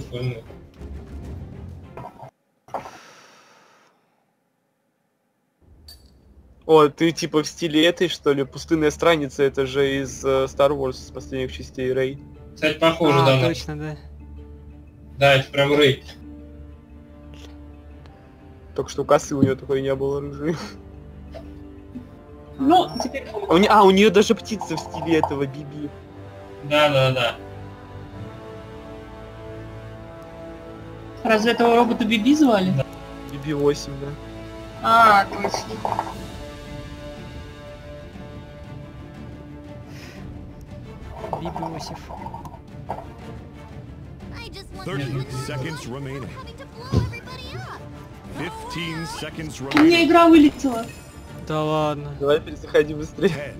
прикольно. О, ты типа в стиле этой, что ли? Пустынная страница, это же из э, Star Wars, с последних частей Рэй. Кстати, похоже, а, да, точно, да. Да, это прям Рэй. Только что у косы у нее такой не было рыжий. Ну, теперь... А у, не- а, у нее даже птица в стиле этого Биби. Да, да, да. Разве этого робота Биби звали? Биби 8, да. А, точно. Just want 30 to seconds remaining. having to blow everybody up. 15 seconds У меня remaining. игра вылетела. Да ладно. Давай перезаходи быстрее.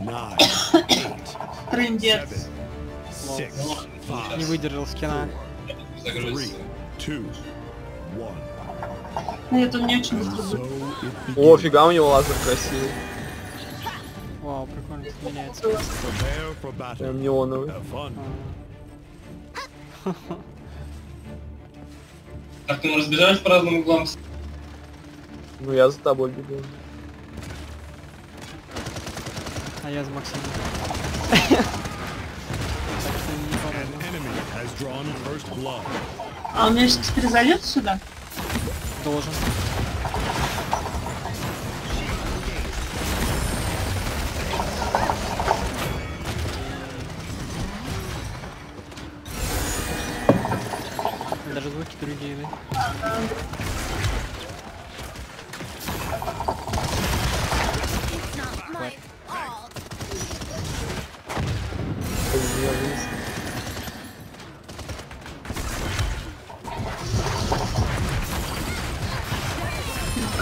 10, 9, 8, Трындец. 7, 6, Не 5, выдержал скина. 3, Загрузится. 2, 1. Нет, он не очень быстро it О, фига у него лазер красивый. Вау, прикольно это меняется. Прям неоновый. Так, ты мы разбежались по разным углам. Ну я за тобой бегу. А я с Максимом. Так что не А он меня сейчас перезальет сюда? Должен. Даже звуки другие, да? It's not my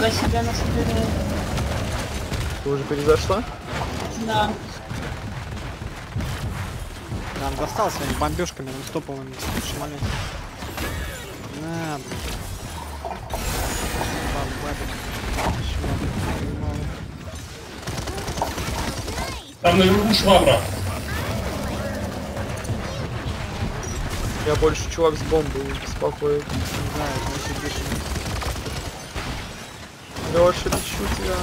Нифига себе собирает. Ты уже перезашла? Да. Да, он достал своими бомбежками, он стоповыми шмалями. На, блин. Там наверху швабра. Я больше чувак с бомбой беспокоит. Не знаю, это бешено. Леша, лечу тебя.